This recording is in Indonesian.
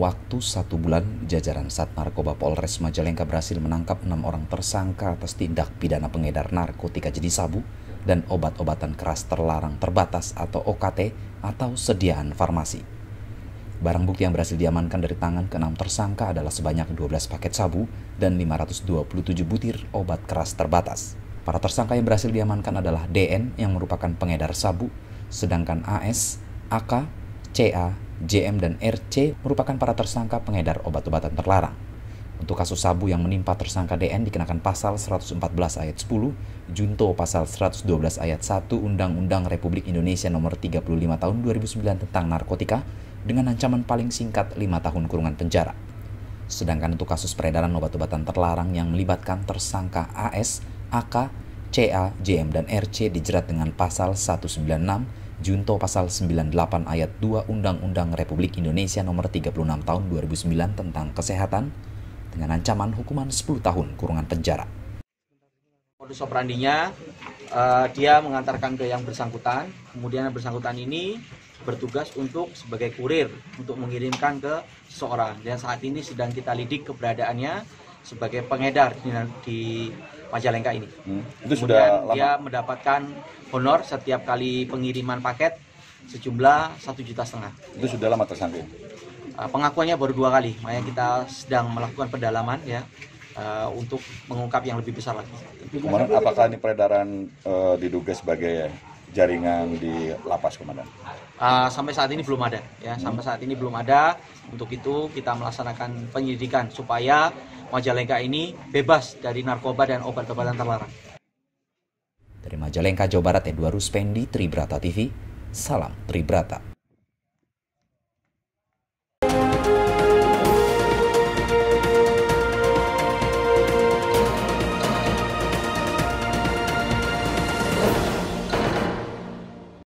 waktu satu bulan, jajaran Sat Narkoba Polres Majalengka berhasil menangkap enam orang tersangka atas tindak pidana pengedar narkotika jenis sabu dan obat-obatan keras terlarang terbatas atau OKT atau sediaan farmasi. Barang bukti yang berhasil diamankan dari tangan keenam tersangka adalah sebanyak 12 paket sabu dan 527 butir obat keras terbatas. Para tersangka yang berhasil diamankan adalah DN yang merupakan pengedar sabu, sedangkan AS, AK, CA, JM dan RC merupakan para tersangka pengedar obat-obatan terlarang. Untuk kasus sabu yang menimpa tersangka DN dikenakan pasal 114 ayat 10, Junto pasal 112 ayat 1 Undang-Undang Republik Indonesia nomor 35 tahun 2009 tentang narkotika dengan ancaman paling singkat 5 tahun kurungan penjara. Sedangkan untuk kasus peredaran obat-obatan terlarang yang melibatkan tersangka AS, AK, CA, JM, dan RC dijerat dengan pasal 196 Junto pasal 98 ayat 2 Undang-Undang Republik Indonesia nomor 36 tahun 2009 tentang kesehatan dengan ancaman hukuman 10 tahun kurungan penjara. Modus operandinya uh, dia mengantarkan ke yang bersangkutan, kemudian yang bersangkutan ini bertugas untuk sebagai kurir untuk mengirimkan ke seseorang. Dan saat ini sedang kita lidik keberadaannya sebagai pengedar di, di Majalengka ini. Hmm. Itu sudah lama. dia mendapatkan honor setiap kali pengiriman paket sejumlah satu juta setengah. Itu sudah lama tersangka. Uh, pengakuannya baru dua kali, makanya kita sedang melakukan pendalaman ya uh, untuk mengungkap yang lebih besar lagi. Kemarin apakah ini peredaran uh, diduga sebagai jaringan di lapas komandan? Uh, sampai saat ini belum ada ya, hmm. sampai saat ini belum ada. Untuk itu kita melaksanakan penyelidikan supaya Majalengka ini bebas dari narkoba dan obat-obatan terlarang. Dari Majalengka, Jawa Barat, Edward Ruspendi, Tribrata TV, salam Tribrata.